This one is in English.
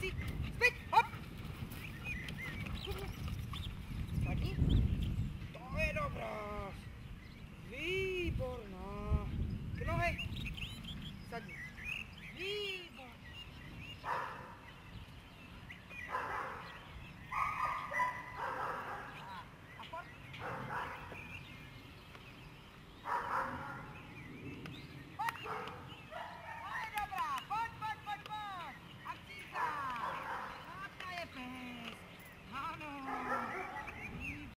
taxi.